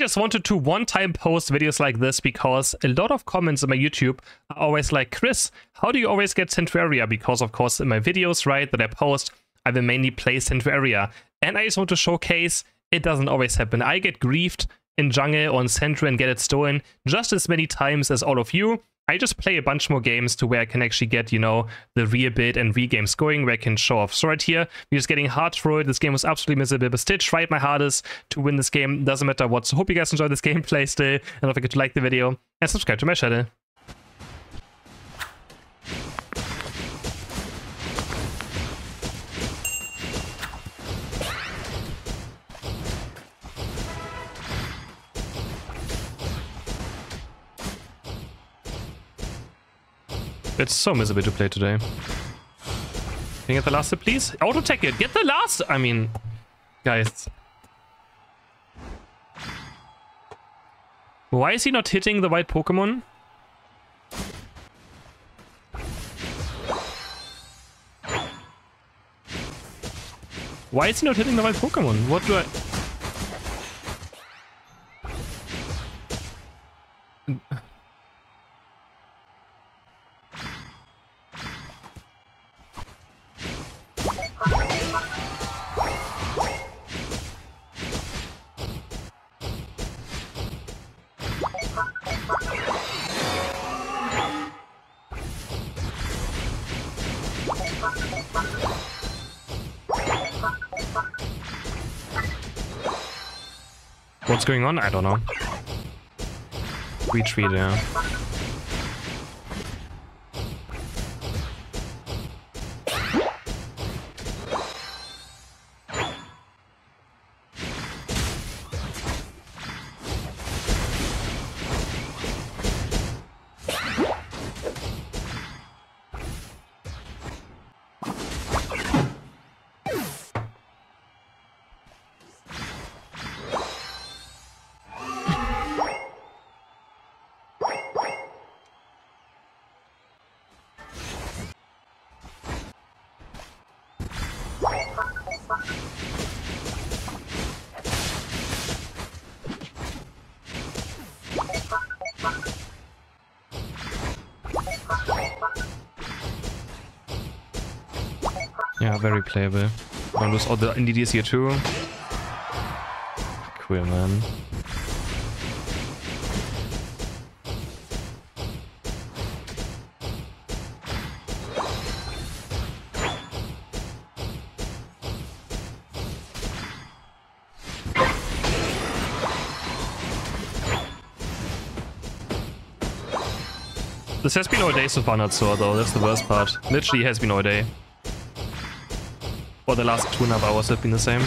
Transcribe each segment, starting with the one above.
just wanted to one time post videos like this because a lot of comments on my YouTube are always like, Chris, how do you always get Central area? Because of course in my videos, right, that I post, I will mainly play Central area. And I just want to showcase it doesn't always happen. I get griefed in jungle or in Central and get it stolen just as many times as all of you. I just play a bunch more games to where I can actually get, you know, the bit and re games going, where I can show off. So right here, we're just getting hard through it. This game was absolutely miserable, but still tried my hardest to win this game. Doesn't matter what. So hope you guys enjoy this gameplay still. And don't forget to like the video and subscribe to my channel. It's so miserable to play today. Can you get the last hit, please? Auto tech it. Get the last. I mean, guys. Why is he not hitting the white Pokemon? Why is he not hitting the white Pokemon? What do I... What's going on? I don't know. Retreat, yeah. Yeah, very playable. Gonna lose all the NDDs here too. Cool, man. This has been all day so far, not so though, that's the worst part. Literally has been all day. For the last two and a half hours have been the same.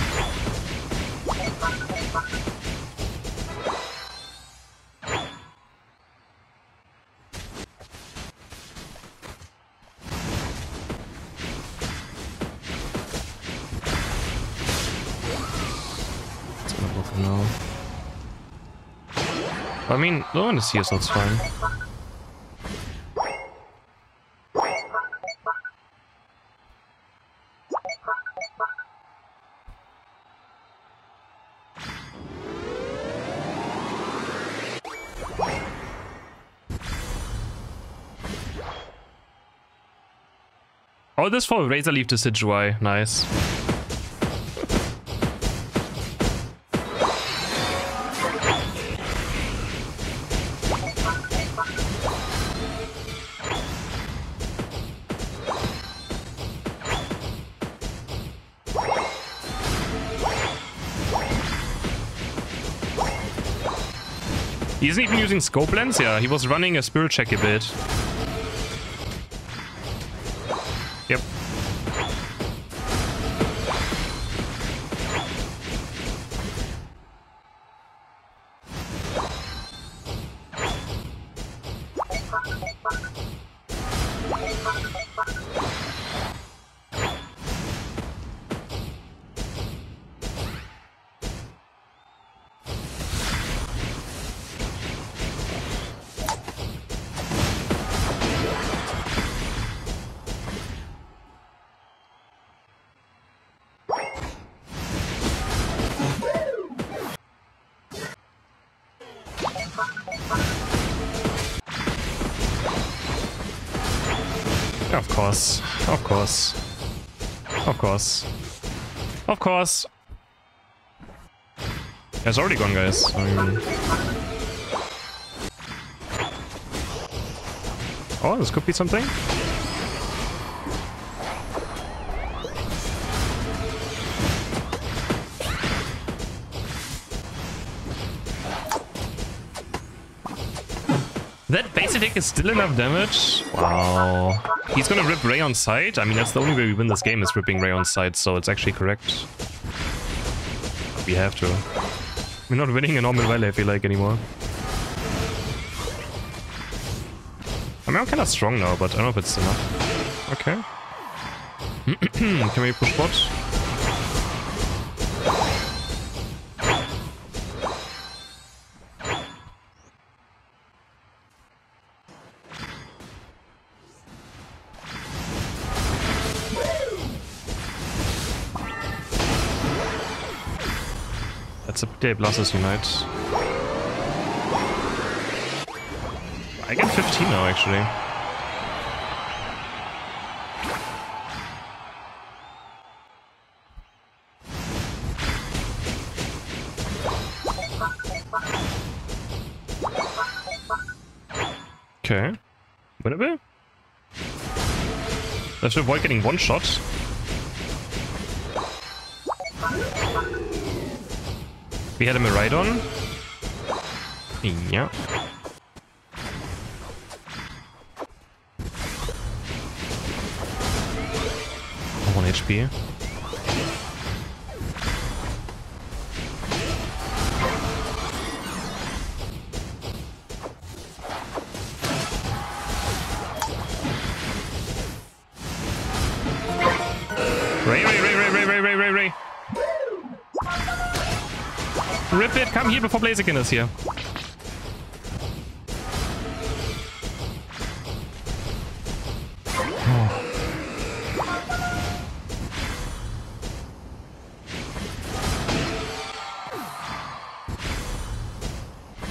I mean, no one is here, so it's fine. Oh, this for Razor Leaf to Decidueye. Nice. He isn't even using scope lens? Yeah, he was running a spirit check a bit. Yep. Of course. Of course. Of course. Of course. It's already gone, guys. I mean... Oh, this could be something. That basic attack is still enough damage? Wow. He's gonna rip Ray on side? I mean, that's the only way we win this game is ripping Ray on side, so it's actually correct. We have to. We're not winning a normal Valley, I feel like, anymore. I mean, I'm kind of strong now, but I don't know if it's enough. Okay. Can we push bot? That's a day Blasses Unite. I get 15 now, actually. Okay. Winnable? Let's avoid getting one shot. We had a on Yeah. One HP. Ray, Ray, Ray, Ray, Ray, Ray, Ray, Ray. Rip it, come here before Blaziken is here.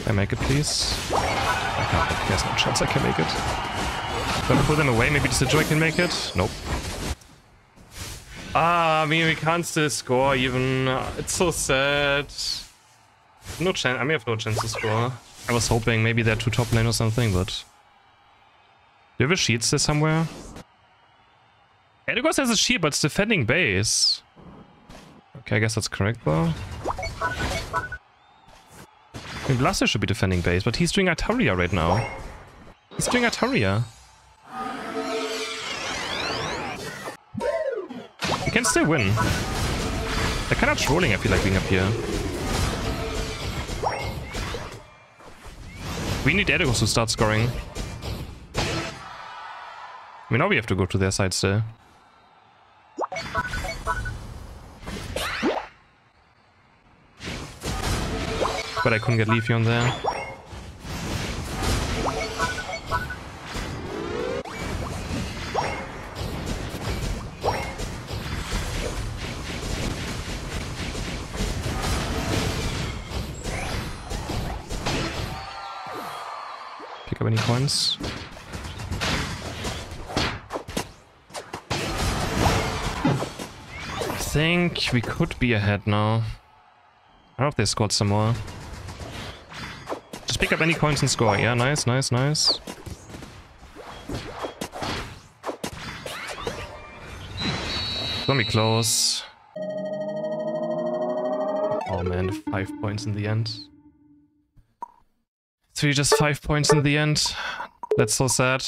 Can I make it, please? I can't. There's no chance I can make it. I pull them away, maybe just a Joy can make it? Nope. Ah, I mean, we can't still score even. It's so sad. No chance. I may have no chance to score. I was hoping maybe they're two top lane or something, but... Do you have a shield there somewhere? Eldegoss has a shield, but it's defending base. Okay, I guess that's correct, though. I mean, Blaster should be defending base, but he's doing Ataria right now. He's doing Ataria. We can still win. They're kind of trolling, I feel like, being up here. We need Eldegoss to start scoring. I mean, now we have to go to their side still. But I couldn't get Leafy on there. Pick up any coins. I think we could be ahead now. I hope they scored some more. Just pick up any coins and score. Yeah, nice, nice, nice. Gonna be close. Oh man, five points in the end. Three just five points in the end. That's so sad.